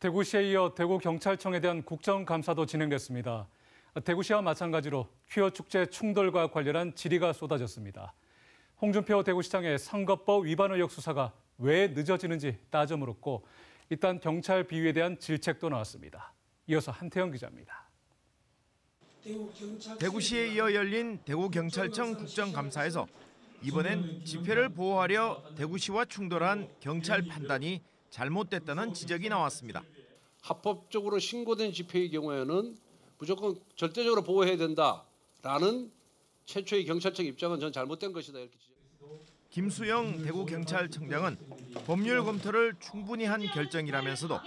대구시에 이어 대구 경찰청에 대한 국정감사도 진행됐습니다. 대구시와 마찬가지로 퀴어 축제 충돌과 관련한 질의가 쏟아졌습니다. 홍준표 대구시장의 선거법 위반 의혹 수사가 왜 늦어지는지 따져 물었고 일단 경찰 비위에 대한 질책도 나왔습니다. 이어서 한태영 기자입니다. 대구시에 이어 열린 대구경찰청 국정감사에서 이번엔 집회를 보호하려 대구시와 충돌한 경찰 판단이 잘못됐다는 지적이 나왔습니다. 합법적으로 신고된 집회의 경우에는 무조건 절대적으로 보호해야 된다라는 최초의 경찰청 입장은 전 잘못된 것이다 이렇게 지적. 김수영 대구경찰청장은 법률 검토를 충분히 한 결정이라면서도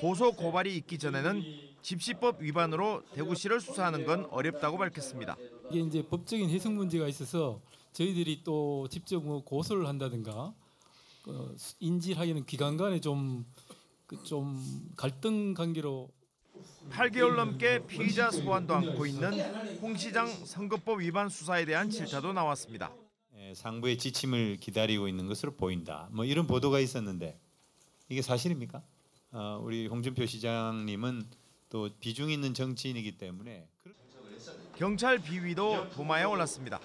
고소 고발이 있기 전에는 집시법 위반으로 대구시를 수사하는 건 어렵다고 밝혔습니다. 이게 이제 법적인 해석 문제가 있어서 저희들이 또 직접 뭐 고소를 한다든가 어, 인질하기는 기관 간에 좀, 그 좀 갈등 관계로 8개월 넘게 피의자 소환도 않고 있는 홍 시장 선거법 위반 수사에 대한 질타도 나왔습니다. 예, 상부의 지침을 기다리고 있는 것으로 보인다. 뭐 이런 보도가 있었는데 이게 사실입니까? 어, 우리 홍준표 시장님은 또 비중 있는 정치인이기 때문에 그- 경찰 비위도 도마에 올랐습니다.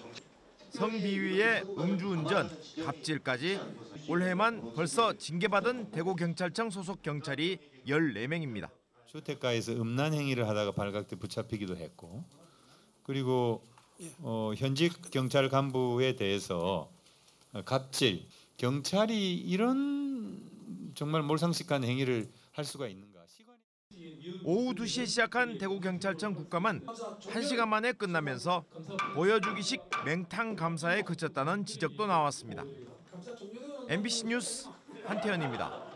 성비위의 음주운전, 갑질까지 올해만 벌써 징계받은 대구경찰청 소속 경찰이 14명입니다. 주택가에서 음란 행위를 하다가 발각돼 붙잡히기도 했고 그리고 어, 현직 경찰 간부에 대해서 어, 갑질 경찰이 이런 정말 몰상식한 행위를 할 수가 있는가? 오후 2시에 시작한 대구경찰청 국감은 1시간 만에 끝나면서 보여주기식 맹탕 감사에 그쳤다는 지적도 나왔습니다. MBC 뉴스 한태현입니다.